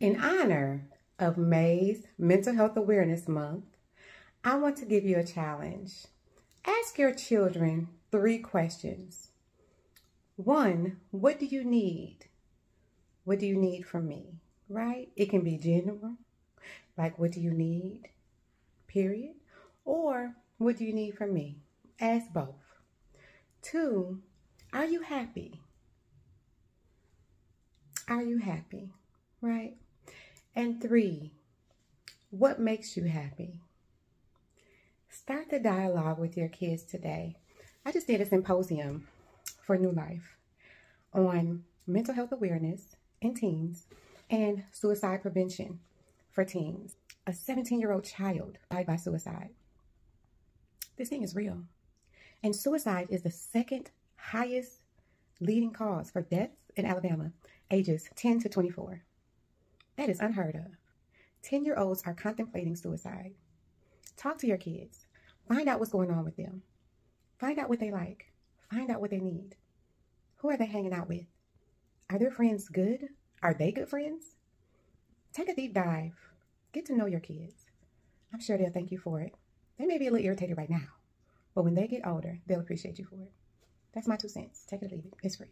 In honor of May's Mental Health Awareness Month, I want to give you a challenge. Ask your children three questions. One, what do you need? What do you need from me? Right? It can be general, like what do you need, period. Or what do you need from me? Ask both. Two, are you happy? Are you happy? Right? And three, what makes you happy? Start the dialogue with your kids today. I just did a symposium for New Life on mental health awareness in teens and suicide prevention for teens. A 17 year old child died by suicide. This thing is real. And suicide is the second highest leading cause for deaths in Alabama, ages 10 to 24. That is unheard of. 10 year olds are contemplating suicide. Talk to your kids. Find out what's going on with them. Find out what they like. Find out what they need. Who are they hanging out with? Are their friends good? Are they good friends? Take a deep dive. Get to know your kids. I'm sure they'll thank you for it. They may be a little irritated right now, but when they get older, they'll appreciate you for it. That's my two cents. Take it or leave it. It's free.